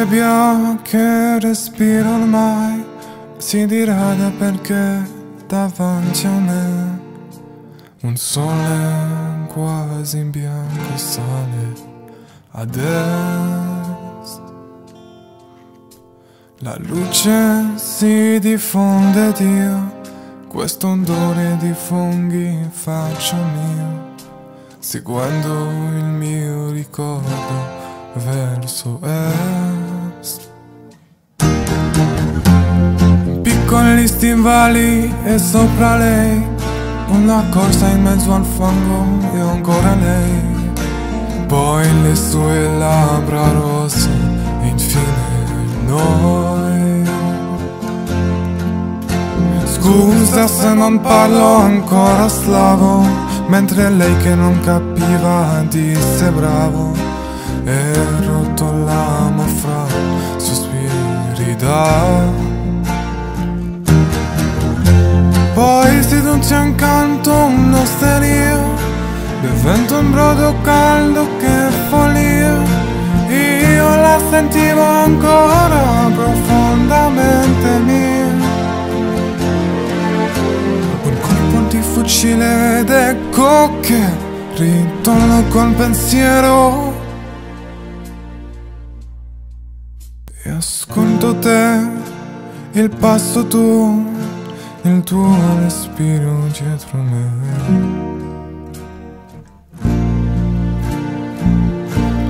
nebbia che respiro ormai si dirada perché davanti a me un sole quasi in bianco sale ad est. La luce si diffonde Dio, questo odore di funghi faccia mio, seguendo il mio ricordo verso est. Piccoli stivali e sopra lei, una corsa in mezzo al fango e ancora lei. Poi le sue labbra rosse e infine noi. Scusa se non parlo ancora slavo, mentre lei che non capiva disse bravo e rotolamo fra da poi si seduti accanto un'osteria bevendo un brodo caldo che follia. Io la sentivo ancora profondamente mia. Un colpo di fucile ed ecco che ritorno col pensiero ascolto te, il passo tu, il tuo respiro dietro me.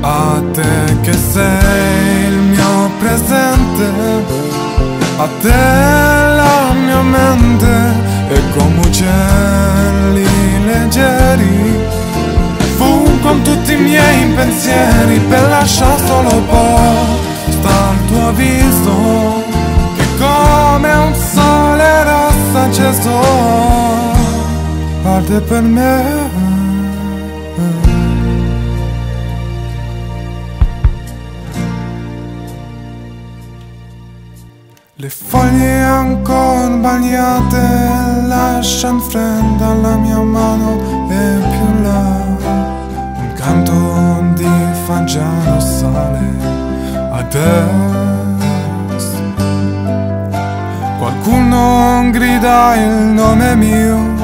A te che sei il mio presente, a te la mia mente arde per me Le foglie ancora bagnate lasciano fredda la mia mano e più là un canto di fagiano sale ad est. Qualcuno grida il nome mio,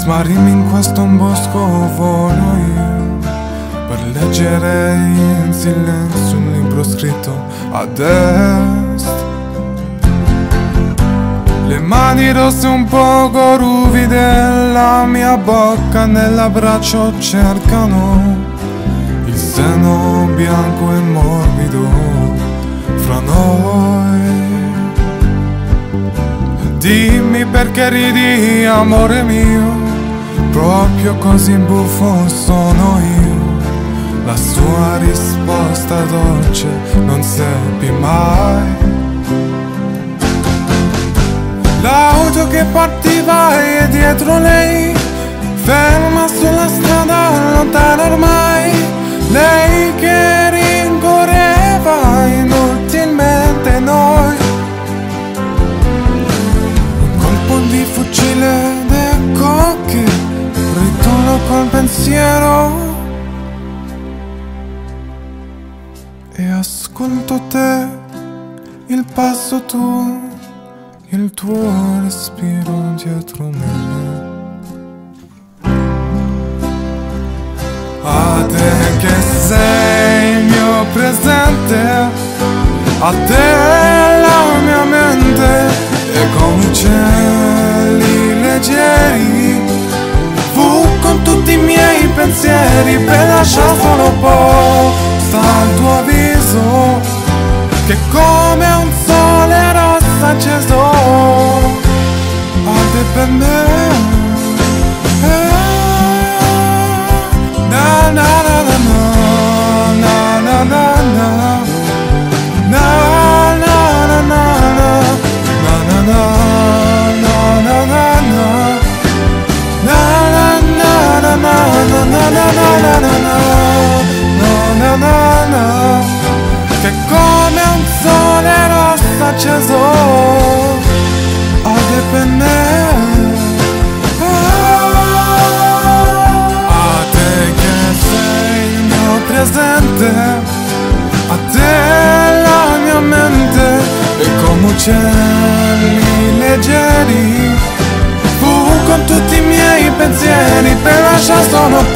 smarrimi in questo bosco volo io, per leggere in silenzio un libro scritto ad est. Le mani rosse un poco ruvide, la mia bocca nell'abbraccio cercano il seno bianco e morbido fra noi. Dimmi perché ridi, amore mio, proprio così buffo sono io. La sua risposta dolce non seppi mai. L'auto che partiva e dietro lei, ferma sulla strada lontana ascolto te, il passo tuo il tuo respiro dietro me. A te che sei il mio presente, a te la mia mente è come uccelli leggeri. Fu con tutti i miei pensieri per lasciare solo un uccelli leggeri Fu con tutti i miei pensieri per lasciare solo un